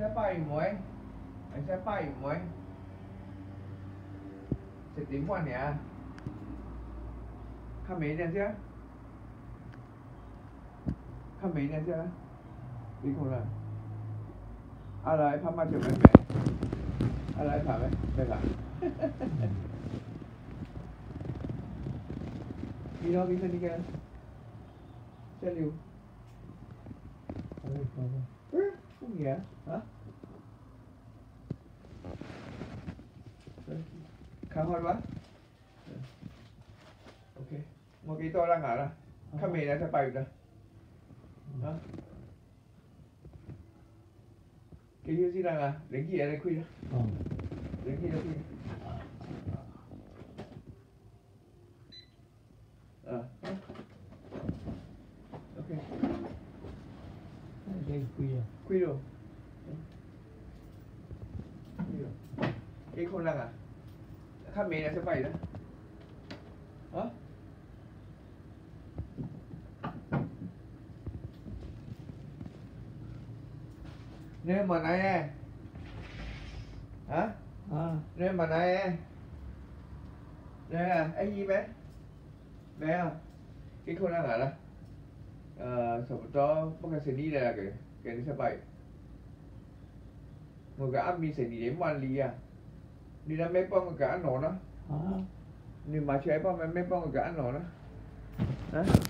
sẽ bay muối anh sẽ bay muối sẽ tím quan nhỉ à? khăm mấy nè chứ khăm mấy nè chứ đi không rồi à rồi phát mà chụp em mẹ. À rồi phải mấy đây là đi đâu, đi xem đi kia xe liều Thank you nghĩa hả? Khá hoi quá. Ok. Một cái to đang ở đó khăm mấy nè sẽ bay được. Hả? Cái gì đang à đến khi ở đây khuya Ờ. đến khi đây khuya ờ ok Đây khuya quy rồi. Cái con lăng à? Khác mẹ là sẽ phải đó. Hả nên mà này hả? À. nên mà này đây là anh gì bé? Bé không? Cái con lăng à đó à, sau đó bác sĩ đi đây kìa Kèn xe 7 Ngồi 말이야. 니나 몇번 그거 안 오나? 아. 니 마취해봐 몇번그안 오나? 어?